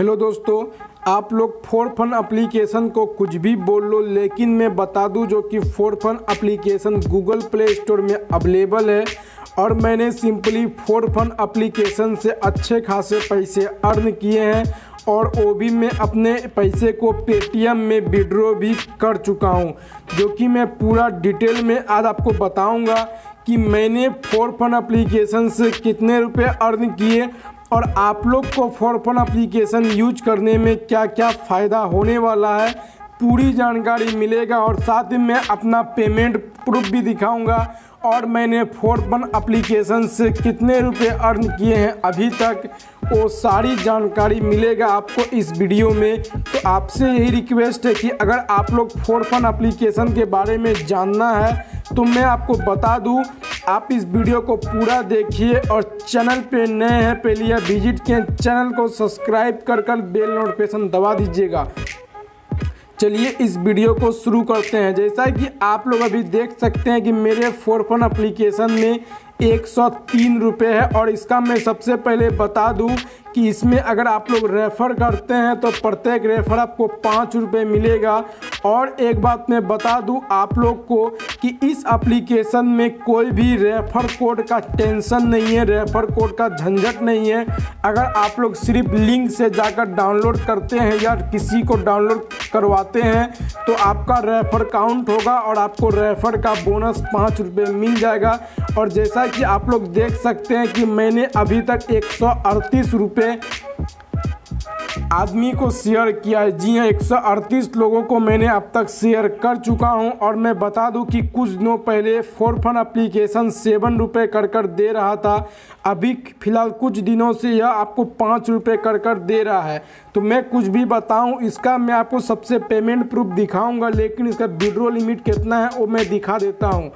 Hello दोस्तों, आप लोग फोर फन अप्लीकेशन को कुछ भी बोल लो, लेकिन मैं बता दूँ जो कि for fun application Google Play Store में अवेलेबल है और मैंने सिंपली फोर फन अप्लीकेशन से अच्छे खासे पैसे अर्न किए हैं और वो भी मैं अपने पैसे को पेटीएम में विड्रॉ भी कर चुका हूँ, जो कि मैं पूरा डिटेल में आज आपको बताऊँगा कि मैंने फोर फन एप्लीकेशन से कितने रुपए अर्न किए और आप लोग को फोर फन एप्लीकेशन यूज़ करने में क्या क्या फ़ायदा होने वाला है, पूरी जानकारी मिलेगा और साथ ही मैं अपना पेमेंट प्रूफ भी दिखाऊँगा और मैंने फोर फन एप्लीकेशन से कितने रुपए अर्न किए हैं अभी तक, वो सारी जानकारी मिलेगा आपको इस वीडियो में। तो आपसे यही रिक्वेस्ट है कि अगर आप लोग फोर फन एप्लीकेशन के बारे में जानना है तो मैं आपको बता दूँ आप इस वीडियो को पूरा देखिए और चैनल पे नए हैं, पहले विज़िट किए चैनल को सब्सक्राइब कर कर बेल नोटिफिकेशन दबा दीजिएगा। चलिए इस वीडियो को शुरू करते हैं। जैसा कि आप लोग अभी देख सकते हैं कि मेरे फोरफोन एप्लीकेशन में एक सौ तीन रुपये है और इसका मैं सबसे पहले बता दूँ कि इसमें अगर आप लोग रेफ़र करते हैं तो प्रत्येक रेफ़र आपको पाँच रुपये मिलेगा। और एक बात मैं बता दूँ आप लोग को कि इस एप्लीकेशन में कोई भी रेफ़र कोड का टेंशन नहीं है, रेफ़र कोड का झंझट नहीं है। अगर आप लोग सिर्फ़ लिंक से जाकर डाउनलोड करते हैं या किसी को डाउनलोड करवाते हैं तो आपका रेफ़र काउंट होगा और आपको रेफ़र का बोनस पाँच रुपये मिल जाएगा। और जैसा कि आप लोग देख सकते हैं कि मैंने अभी तक एक सौ अड़तीस रुपये आदमी को शेयर किया है। जी हाँ एक सौ अड़तीस लोगों को मैंने अब तक शेयर कर चुका हूँ और मैं बता दूँ कि कुछ दिनों पहले फोर फन एप्लीकेशन सेवन रुपये कर कर दे रहा था। अभी फ़िलहाल कुछ दिनों से यह आपको पाँच रुपये कर कर दे रहा है। तो मैं कुछ भी बताऊँ, इसका मैं आपको सबसे पेमेंट प्रूफ दिखाऊँगा, लेकिन इसका विड्रो लिमिट कितना है वो मैं दिखा देता हूँ।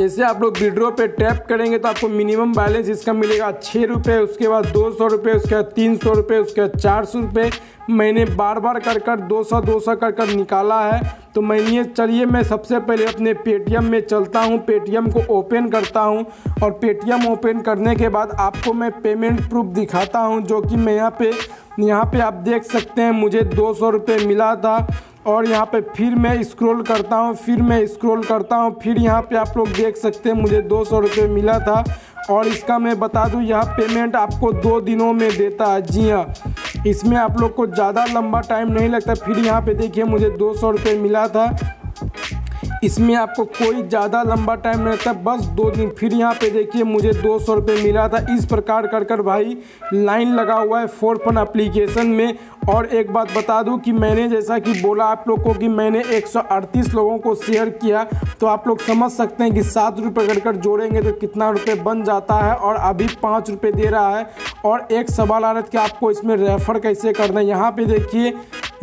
जैसे आप लोग विड्रो पे टैप करेंगे तो आपको मिनिमम बैलेंस इसका मिलेगा छः रुपये उसके बाद दो सौ रुपये उसके बाद तीन सौ रुपये उसके बाद चार सौ रुपये मैंने बार बार कर कर दो सौ दो सौ कर कर निकाला है। तो मैंने चलिए, मैं सबसे पहले अपने पेटीएम में चलता हूँ। पेटीएम को ओपन करता हूँ और पेटीएम ओपन करने के बाद आपको मैं पेमेंट प्रूफ दिखाता हूँ, जो कि मैं यहाँ पे यहाँ पे आप देख सकते हैं, मुझे दो सौ रुपये मिला था। और यहाँ पे फिर मैं स्क्रॉल करता हूँ, फिर मैं स्क्रॉल करता हूँ, फिर यहाँ पे आप लोग देख सकते हैं, मुझे दो सौ रुपये मिला था। और इसका मैं बता दूँ, यह पेमेंट आपको दो दिनों में देता है। जी हाँ इसमें आप लोग को ज़्यादा लंबा टाइम नहीं लगता। फिर यहाँ पे देखिए मुझे दो सौ रुपये मिला था। इसमें आपको कोई ज़्यादा लंबा टाइम नहीं रहता बस दो दिन। फिर यहाँ पे देखिए, मुझे दो सौ रुपये मिला था। इस प्रकार कर कर भाई लाइन लगा हुआ है फोर फन एप्लीकेशन में। और एक बात बता दूँ कि मैंने जैसा कि बोला आप लोग को कि मैंने 138 लोगों को शेयर किया। तो आप लोग समझ सकते हैं कि सात रुपये कर कर जोड़ेंगे तो कितना रुपये बन जाता है और अभी पाँच रुपये दे रहा है। और एक सवाल आ रहा था कि आपको इसमें रेफ़र कैसे करना है? यहाँ पर देखिए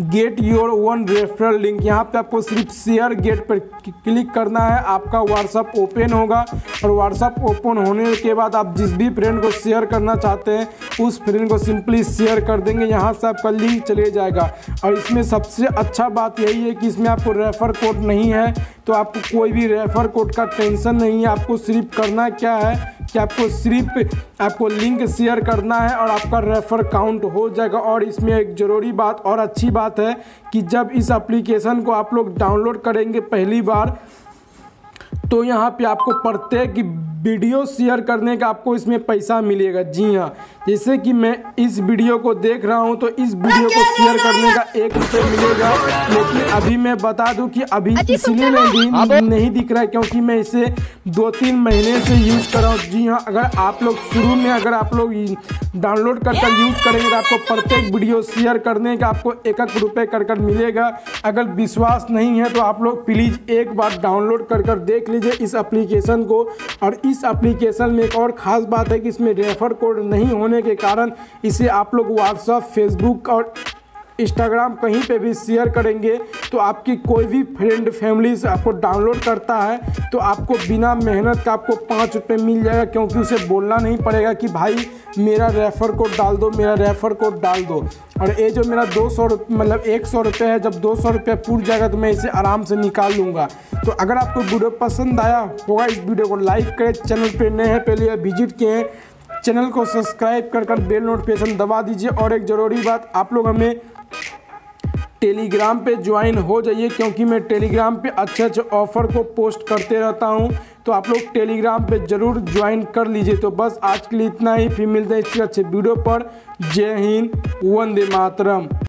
get your one referral link. यहाँ पे आपको सिर्फ़ शेयर गेट पर क्लिक करना है। आपका व्हाट्सअप ओपन होगा और व्हाट्सअप ओपन होने के बाद आप जिस भी फ्रेंड को शेयर करना चाहते हैं, उस फ्रेंड को सिंपली शेयर कर देंगे। यहाँ से आपका लिंक चले जाएगा। और इसमें सबसे अच्छा बात यही है कि इसमें आपको रेफ़र कोड नहीं है तो आपको कोई भी रेफ़र कोड का टेंशन नहीं है। आपको सिर्फ़ करना क्या है कि आपको सिर्फ़ आपको लिंक शेयर करना है और आपका रेफ़र काउंट हो जाएगा। और इसमें एक ज़रूरी बात और अच्छी बात है कि जब इस एप्लीकेशन को आप लोग डाउनलोड करेंगे पहली बार तो यहाँ पे आपको प्रत्येक वीडियो शेयर करने का आपको इसमें पैसा मिलेगा। जी हाँ जैसे कि मैं इस वीडियो को देख रहा हूँ तो इस वीडियो को शेयर करने का एक रुपये मिलेगा। लेकिन अभी मैं बता दूँ कि अभी इसलिए नहीं, नहीं दिख रहा है क्योंकि मैं इसे दो तीन महीने से यूज़ कर रहा हूँ। जी हाँ अगर आप लोग शुरू में अगर आप लोग डाउनलोड कर कर यूज़ करेंगे तो आपको प्रत्येक वीडियो शेयर करने का आपको एक एक रुपये कर कर मिलेगा। अगर विश्वास नहीं है तो आप लोग प्लीज़ एक बार डाउनलोड कर कर देख लीजिए इस एप्लीकेशन को और इस एप्लीकेशन में एक और ख़ास बात है कि इसमें रेफ़र कोड नहीं होने के कारण इसे आप लोग व्हाट्सअप फेसबुक और इंस्टाग्राम कहीं पे भी शेयर करेंगे तो आपकी कोई भी फ्रेंड फैमिली से आपको डाउनलोड करता है तो आपको बिना मेहनत का आपको पाँच रुपये मिल जाएगा, क्योंकि उसे बोलना नहीं पड़ेगा कि भाई, मेरा रेफ़र कोड डाल दो, मेरा रेफ़र कोड डाल दो। और ये जो मेरा दो सौ मतलब एक सौ रुपये है, जब दो सौ रुपये पूर जाएगा तो मैं इसे आराम से निकाल लूँगा। तो अगर आपको वीडियो पसंद आया होगा, इस वीडियो को लाइक करें, चैनल पर नए हैं, पहले विज़िट किए हैं, चैनल को सब्सक्राइब कर कर बेल नोटिफिकेशन दबा दीजिए। और एक ज़रूरी बात, आप लोग हमें टेलीग्राम पे ज्वाइन हो जाइए, क्योंकि मैं टेलीग्राम पे अच्छे अच्छे ऑफ़र को पोस्ट करते रहता हूँ। तो आप लोग टेलीग्राम पे ज़रूर ज्वाइन कर लीजिए। तो बस आज के लिए इतना ही। फिर मिलते हैं इसके अच्छे वीडियो पर। जय हिंद, वंदे मातरम।